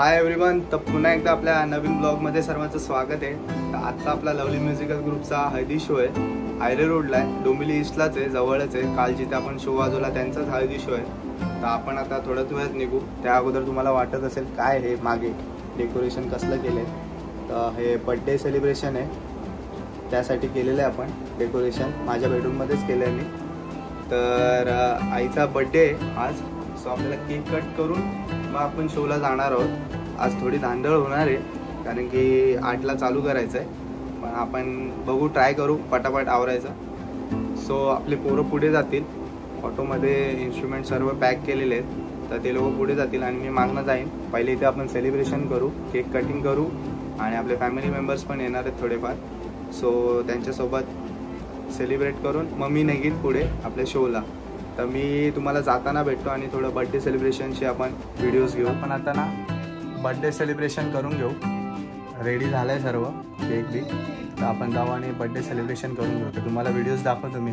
Hi everyone तर पुन्हा एकदा आपल्या नवीन ब्लॉगमध्ये सर्वांचं स्वागत आहे. तर आजचा आपला लवली म्युझिकल ग्रुपचा हळदी शो आहे. आयरे रोडला आहे डोंबिवली ईस्टलाच आहे जवळच आहे. काल जिथे आपण शो वाजवला त्यांचाच हळदी शो आहे. तर आपण आता थोड्याच वेळात निघू. त्या अगोदर तुम्हाला वाटत असेल काय हे मागे डेकोरेशन कसलं केलं आहे तर हे बड्डे सेलिब्रेशन आहे. त्यासाठी केलेलं आहे आपण डेकोरेशन माझ्या बेडरूममध्येच केलं आहे मी. तर आईचा बड्डे आहे आज. सो आपल्याला केक कट करून मग आपण शोला जाणार आहोत. आज थोडी धांदळ होणार आहे कारण की आठला चालू करायचं आहे पण आपण बघू ट्राय करू पटापट आवरायचं. सो आपले पोरं पुढे जातील. ऑटोमध्ये इन्स्ट्रुमेंट सर्व पॅक केलेले आहेत. तर ते लोक पुढे जातील आणि मी मागणं जाईन. पहिले इथे आपण सेलिब्रेशन करू केक कटिंग करू आणि आपले फॅमिली मेंबर्स पण येणार आहेत थोडेफार. सो त्यांच्यासोबत सेलिब्रेट करून मग मी निघीन पुढे आपल्या शोला तर मी तुम्हाला जाताना भेटतो आणि थोडं बड्डे सेलिब्रेशनचे आपण व्हिडिओज घेऊ. पण आता ना बड्डे सेलिब्रेशन करून घेऊ. रेडी झालं आहे सर्व केक बी. तर आपण जाऊ आणि बड्डे सेलिब्रेशन करून घेऊ. तर तुम्हाला व्हिडिओज दाखवतो मी.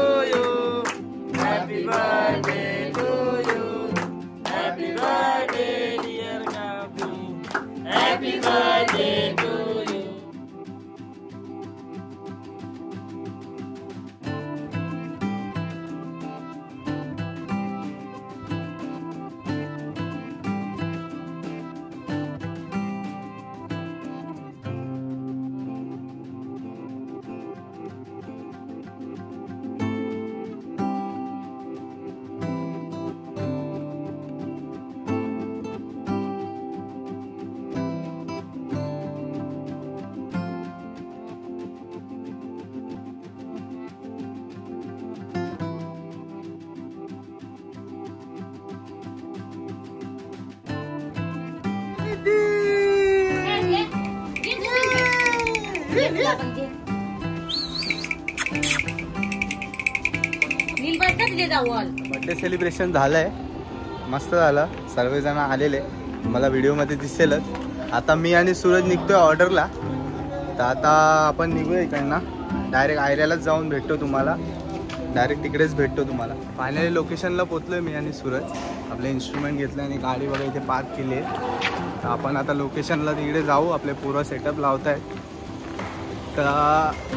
birthday celebration झालं आहे मस्त झालं. सर्वजण आलेले. मला व्हिडिओमध्ये दिसेलच. आता मी आणि सूरज निघतोय ऑर्डरला. तर आता आपण निघूया इकडनं. डायरेक्ट आयऱ्यालाच जाऊन भेटतो तुम्हाला. डायरेक्ट तिकडेच भेटतो तुम्हाला. फायनली लोकेशनला पोचलोय मी आणि सूरज. आपले इन्स्ट्रुमेंट घेतले आणि गाडी वगैरे इथे पार्क केली आहे. तर आपण आता लोकेशनला तिकडे जाऊ. आपले पूर्ण सेटअप लावत आहेत तर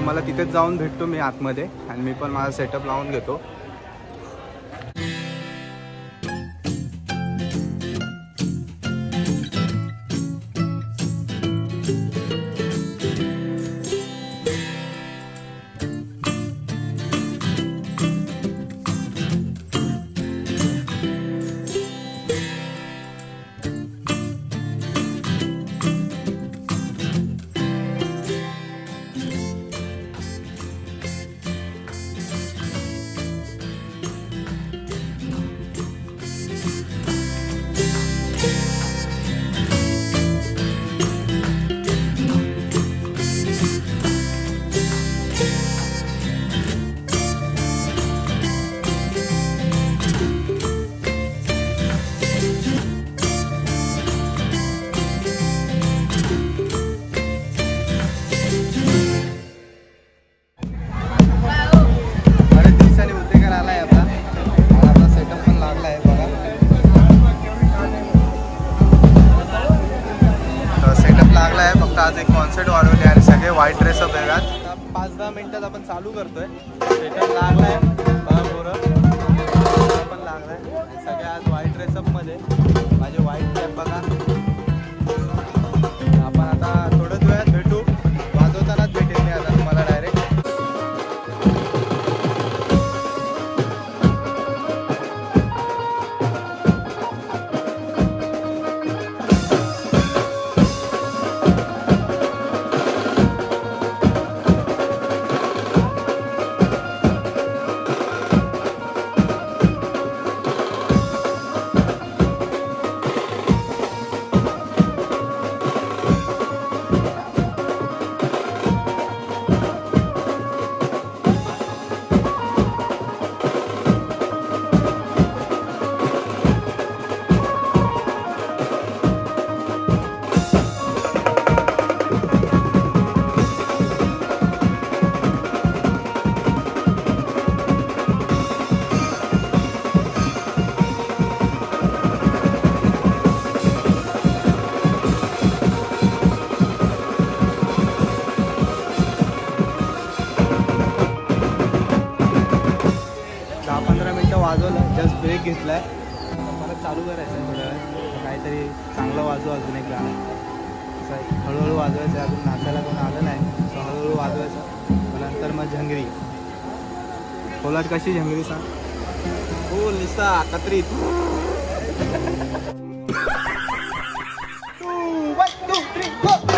मला तिथेच जाऊन भेटतो मी आतमध्ये. आणि मी पण माझा सेटअप लावून घेतो. व्हाईट ड्रेसअप आहे आज पाच दहा मिनिटात आपण चालू करतोय. सेटअप लागलाय बरं पोरं. पण लागलाय. सगळ्या आज व्हाईट ड्रेसअप ब्रेक घेतला आहे परत चालू करायचं आहे थोड्या वेळ काहीतरी चांगलं वाजू अजून एक गाणं. असं हळूहळू वाजवायचं आहे अजून नाचायला कोण आलं नाही. असं हळूहळू वाजवायचं. नंतर मग झंगरी. खोलाट कशी झंगरी सांग. हो लिसा कात्रीत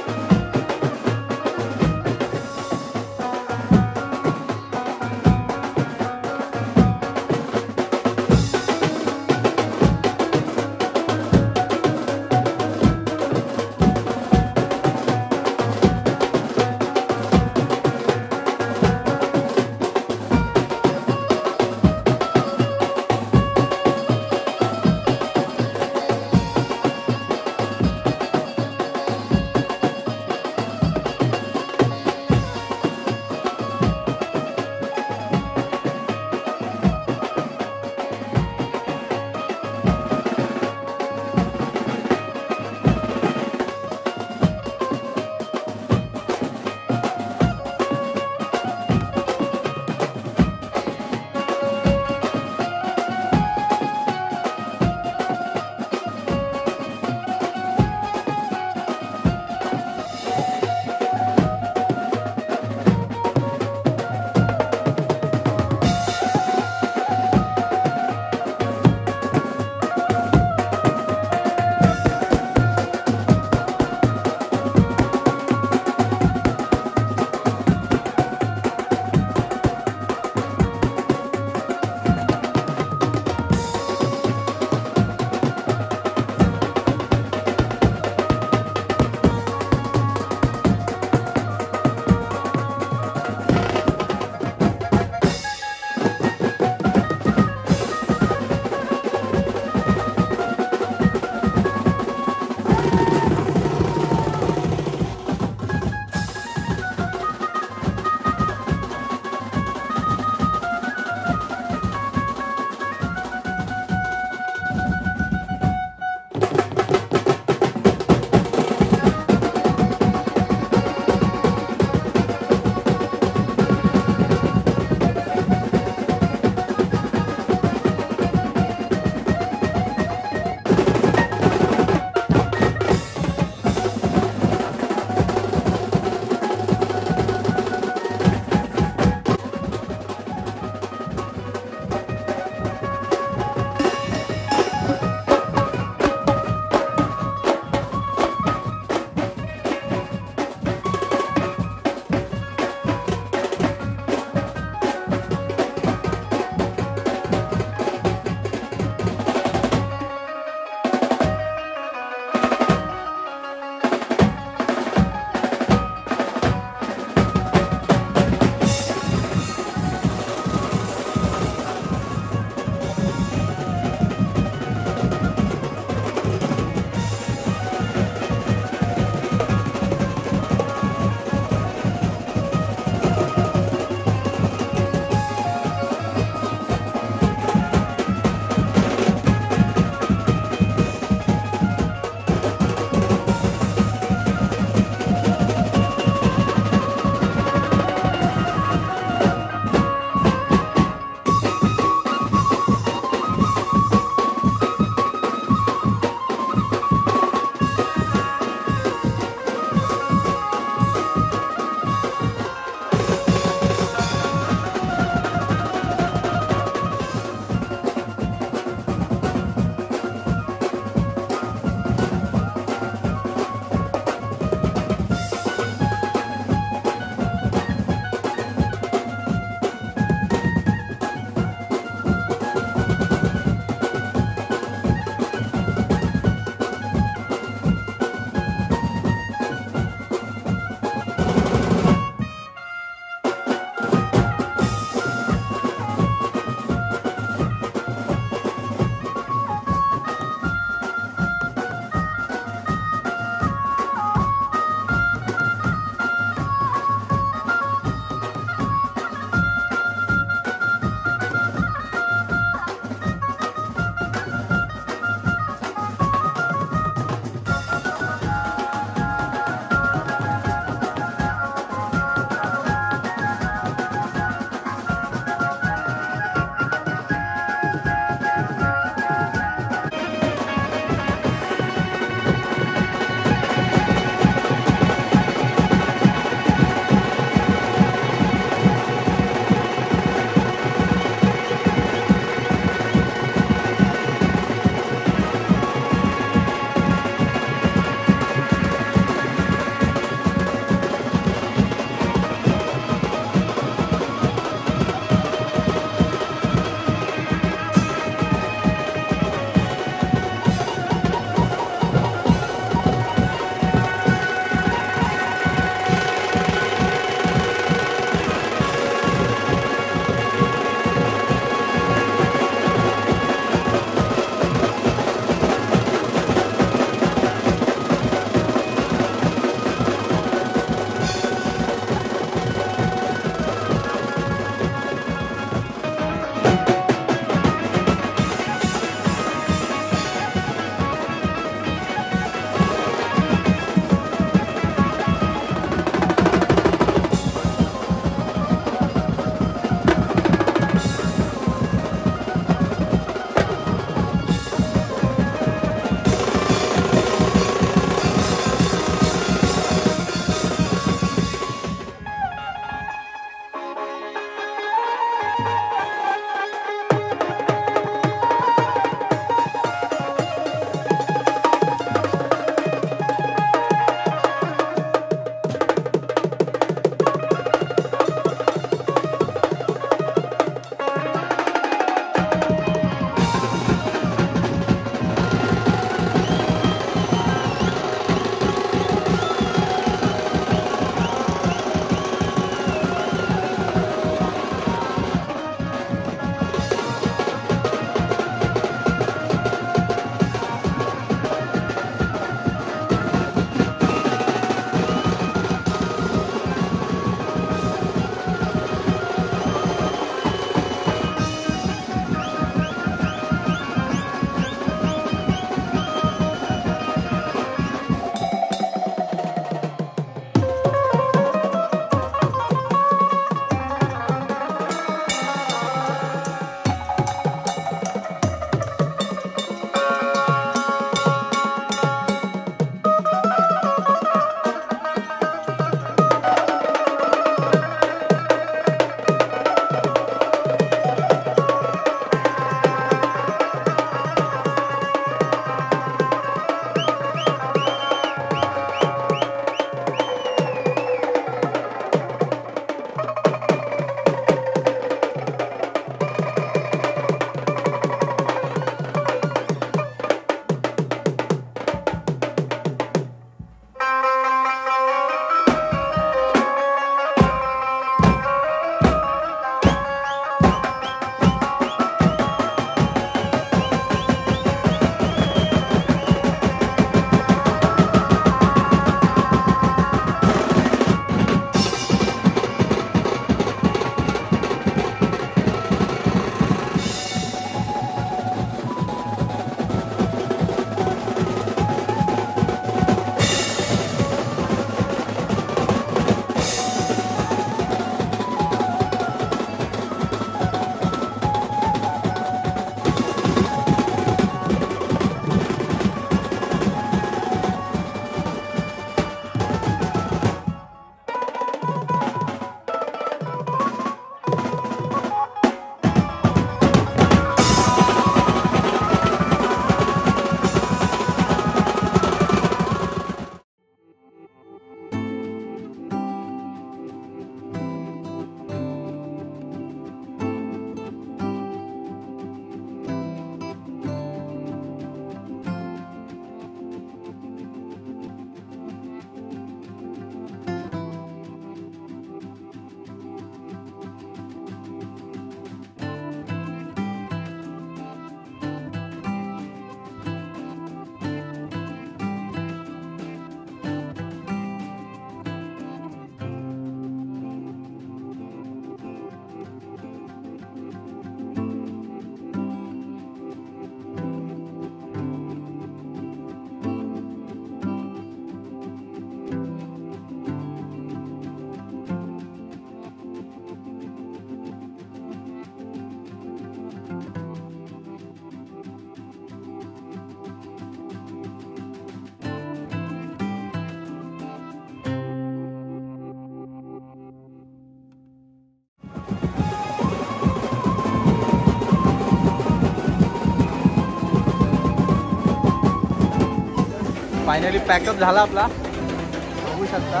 फायनली पॅकअप झाला आपला. बघू शकता.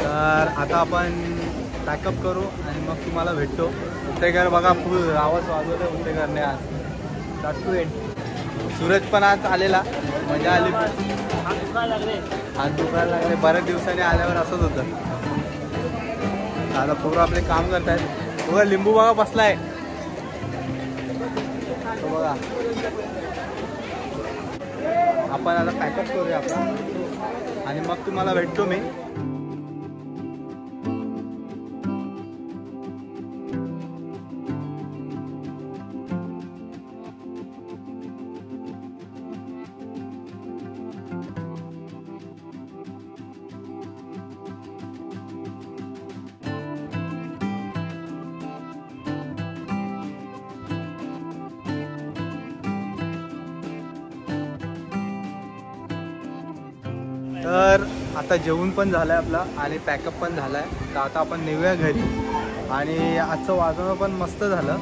तर आता आपण पॅकअप करू आणि मग तुम्हाला भेटतो. उत्तेकर बघा फुल आवाज वाजवलं उत्तेकरने आज. स्टार्ट टू सूरज पण आज आलेला. मजा आली. हात दुखायला लागले. बऱ्याच दिवसांनी आल्यावर असंच होतं. आता पोरं आपले काम करतायत. बघा लिंबू बघा बसलाय. बघा. आपण आता पॅकअप करूया आपण आणि मग तुम्हाला भेटतो मी. तर आता जेवण पण झालं आहे आपला आणि पॅकअप पण झाला आहे तर आता आपण नेऊया घरी. आणि आजचं वाजवणं पण मस्त झालं.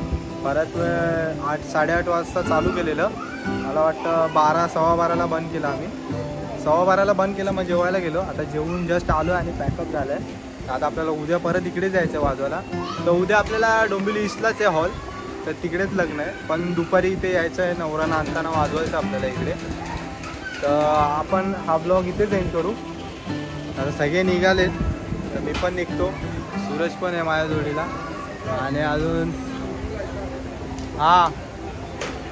परत वेळ आठ साडेआठ वाजता चालू केलेलं. मला वाटतं बारा सव्वा बाराला बंद केलं आम्ही. सव्वा बाराला बंद केलं मग जेवायला गेलो. आता जेवून जस्ट आलो आणि पॅकअप झालं आहे आता आपल्याला उद्या परत इकडे जायचं आहे वाजवायला. तर उद्या आपल्याला डोंबिवली इस्टलाच आहे हॉल तर तिकडेच लग्न आहे. पण दुपारी इथे यायचं आहे नवरा आणताना वाजवायचं आपल्याला इकडे. तर आपण हा ब्लॉग इथेच एंड करू. आता सगळे निघालेत. तर मी पण निघतो. सूरज पण आहे माझ्या जोडीला. आणि अजून हा.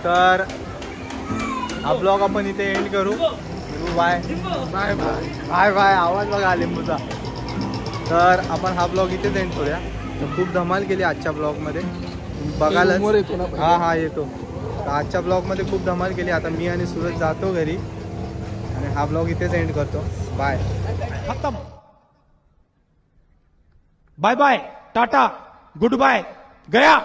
तर हा ब्लॉग आपण इथे एंड करू. Bye. Bye bye. Bye bye. आवाज बघा लिंबूचा. तर आपण हा ब्लॉग इथेच एंड करूया. तर खूप धमाल केली आजच्या ब्लॉगमध्ये बघायला हा हा येतो. तर आजच्या ब्लॉगमध्ये खूप धमाल केली. आता मी आणि सूरज जातो घरी. आणि हा ब्लॉग इथेच एंड करतो. बाय खतम. Bye bye tata good bye गया.